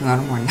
Normal.